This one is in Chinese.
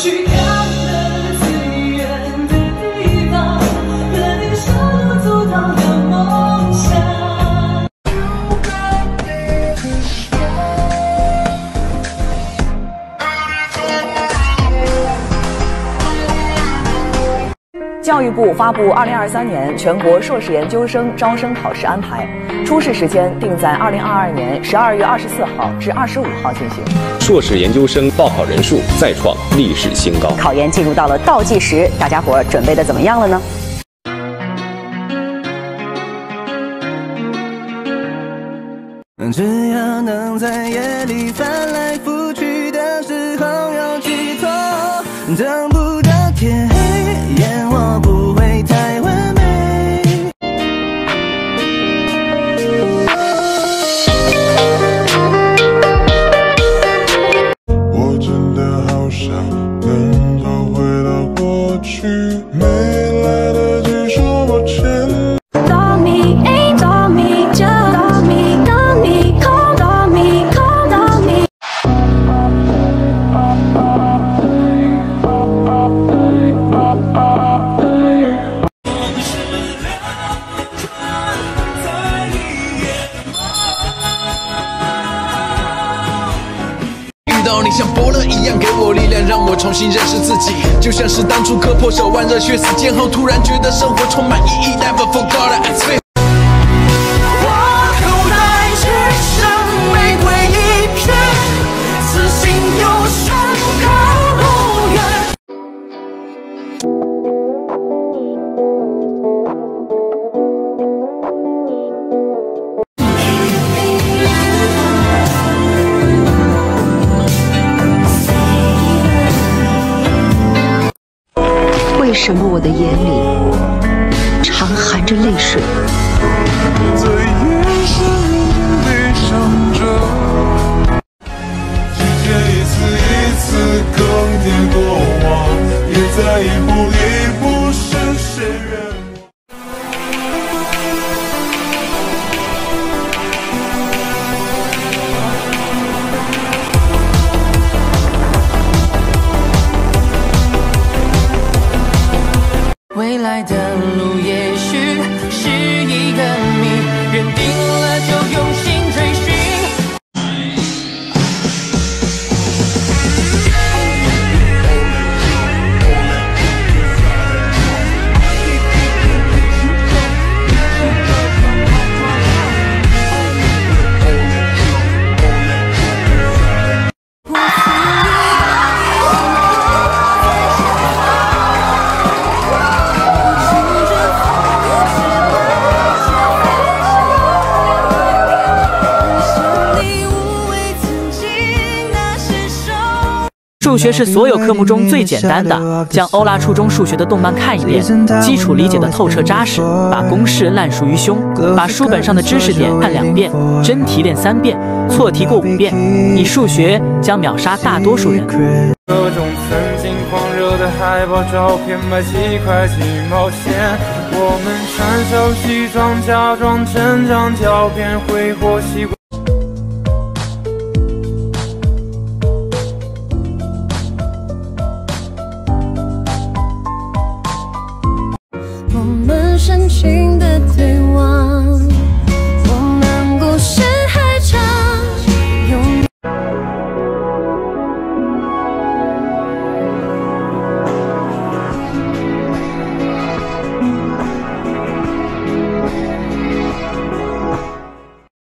Musi 教育部发布二零二三年全国硕士研究生招生考试安排，初试时间定在二零二二年十二月二十四号至二十五号进行。硕士研究生报考人数再创历史新高。考研进入到了倒计时，大家伙儿准备的怎么样了呢？只要能在夜里翻来覆你像伯乐一样给我力量，让我重新认识自己，就像是当初割破手腕，热血四溅后，突然觉得生活充满意义。Never forgot I swear。为什么我的眼里常含着泪水？一次一，步未来的路也许是数学是所有科目中最简单的，将欧拉初中数学的动漫看一遍，基础理解的透彻扎实，把公式烂熟于胸，把书本上的知识点看两遍，真题练三遍，错题过五遍，你数学将秒杀大多数人。各种曾经狂热的海报照片，卖几块几毛钱。我们穿上西装，假装成长照片挥霍习惯。新的